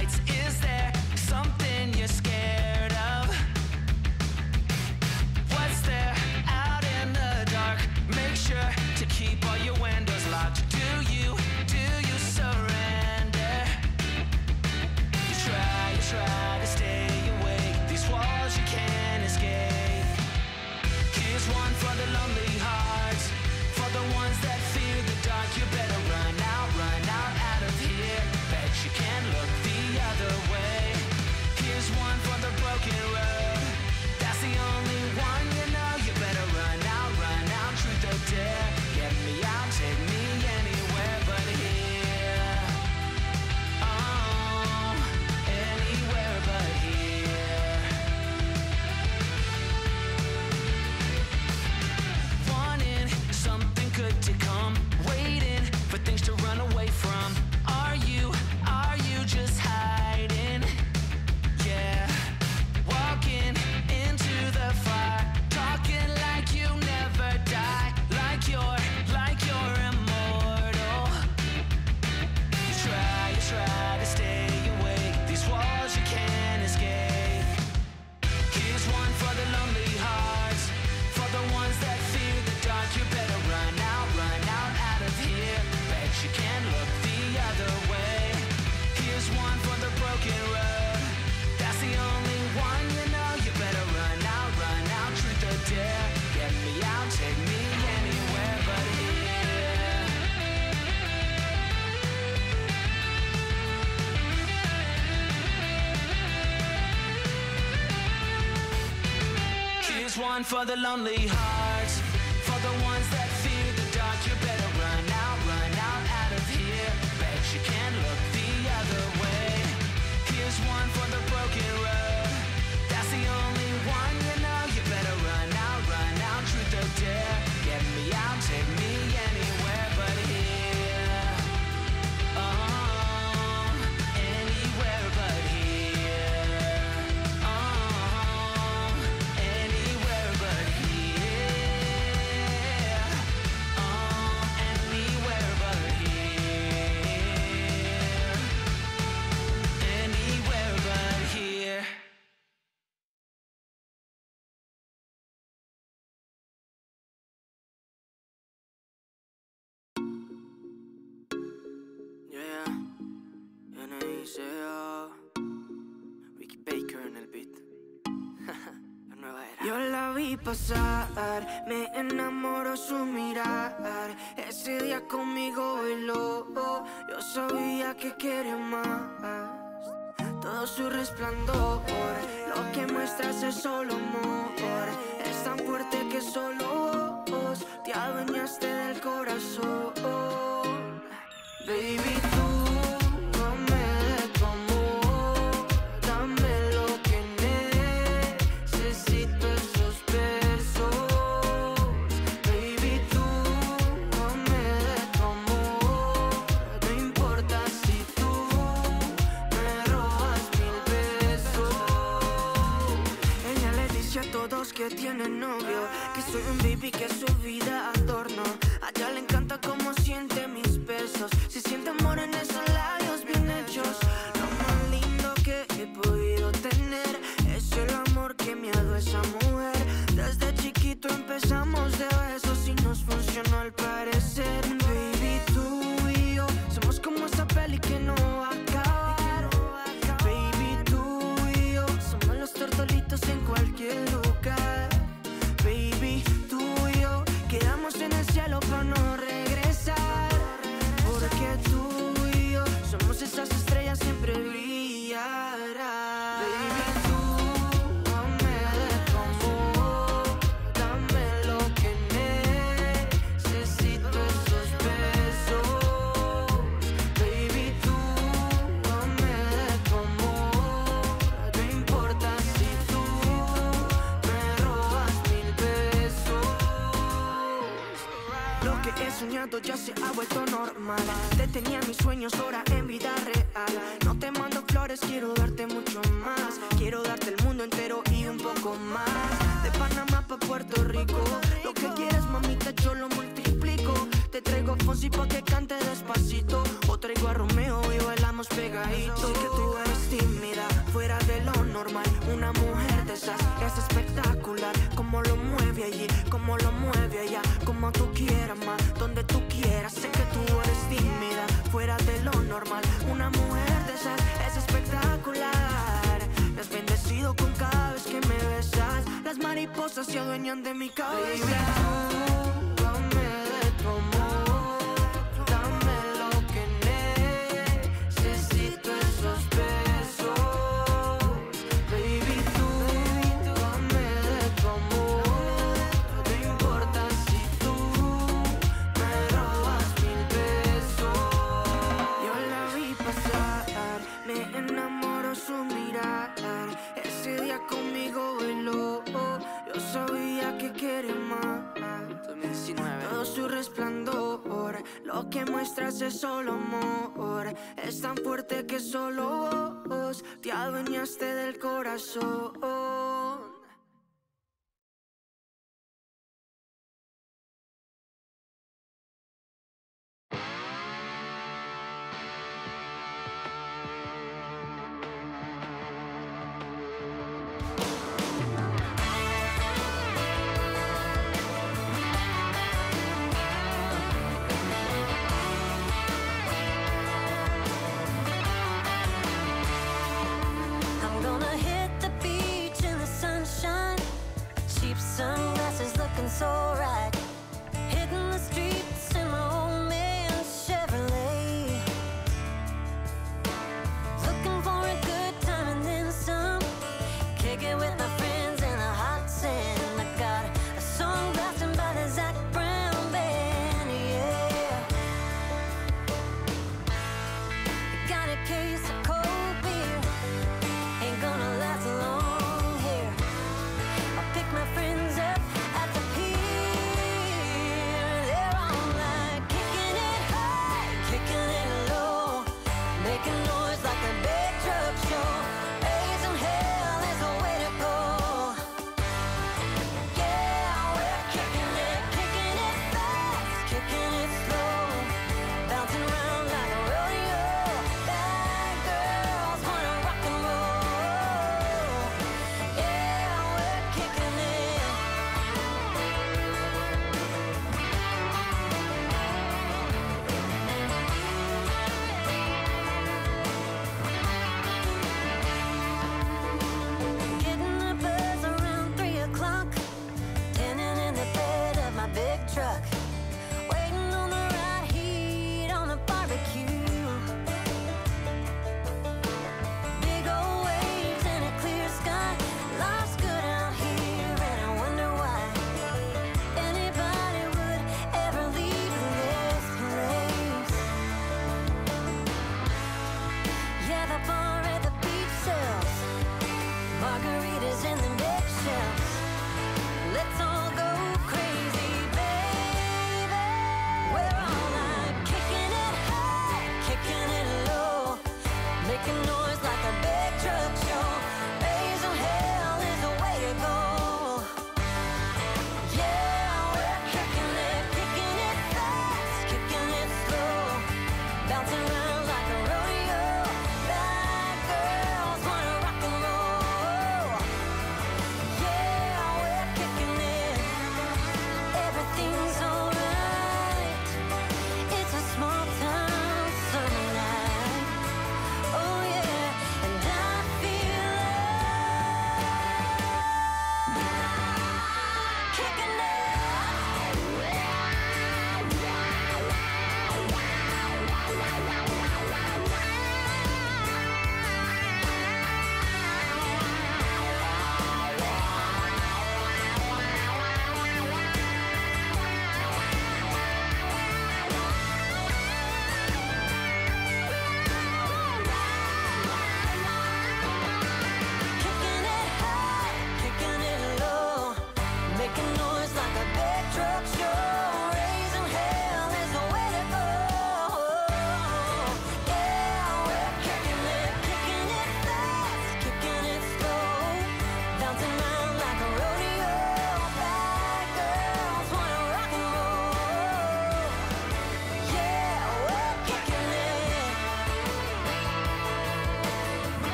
lights for the lonely hearts. sea. Ricky Baker beat. Yo la vi pasar, me enamoró su mirar. Ese día conmigo bailó, yo sabía que quería más. Todo su resplandor, lo que muestras es solo amor. Es tan fuerte que solo vos te adueñaste del corazón. Baby tiene novio, que soy un baby que su vida adora. ese solo amor es tan fuerte que solo vos te adueñaste del corazón.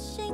wishing